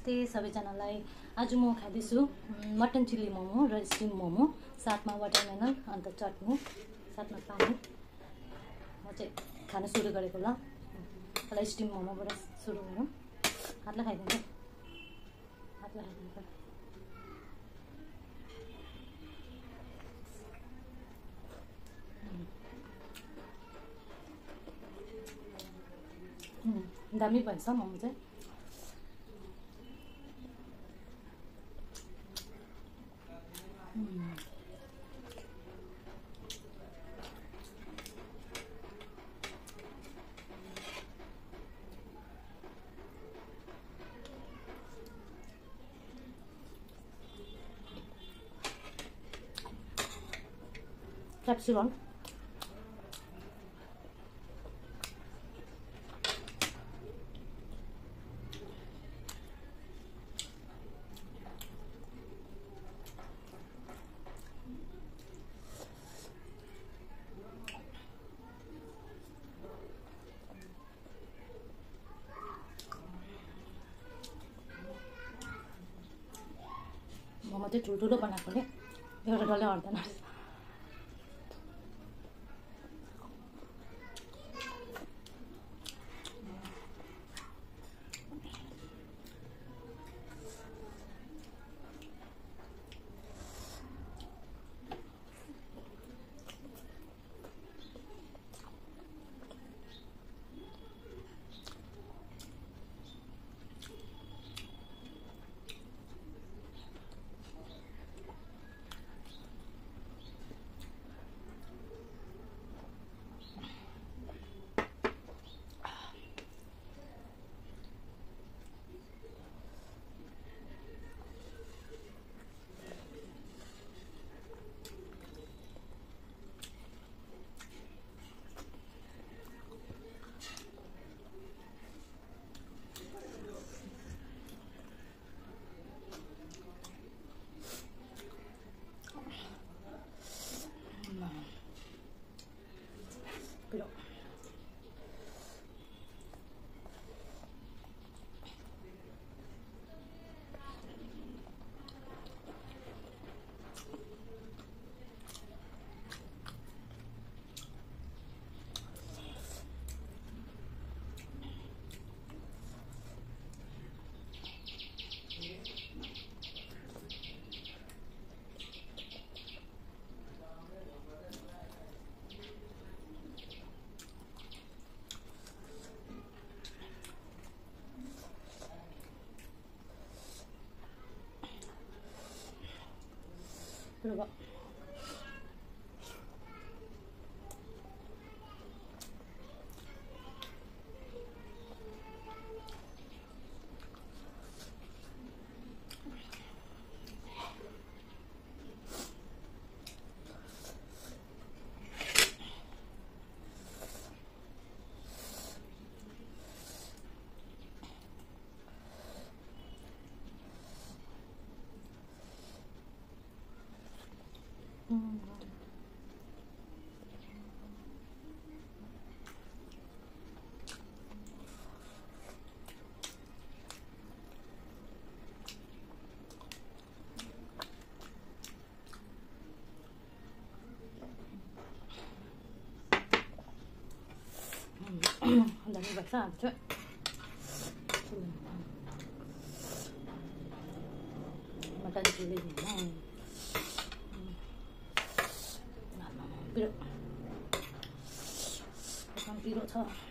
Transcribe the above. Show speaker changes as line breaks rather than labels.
नमस्ते सबैजनालाई आज म खाँदैछु मटन चिल्ली मोमो र स्टिम मोमो। साथमा वाटरमेलन अन्त चटनी साथमा पानी। म चाहिँ खान सुरु गरेको ल। पहिला स्टिम मोमोबाट सुरु गरौँ। हातलाई खाइदिन्छ हातलाई खाइदिन्छ दामी भन्छ मोमो चाहिँ। 嗯，下去了 चाहिँ ठुल्ठुलो बनाएकोले एउटा डल्लै अट्दैन रहेछ れが。baksana bütün Makan cili ni. Pirok. Makan pirok tak.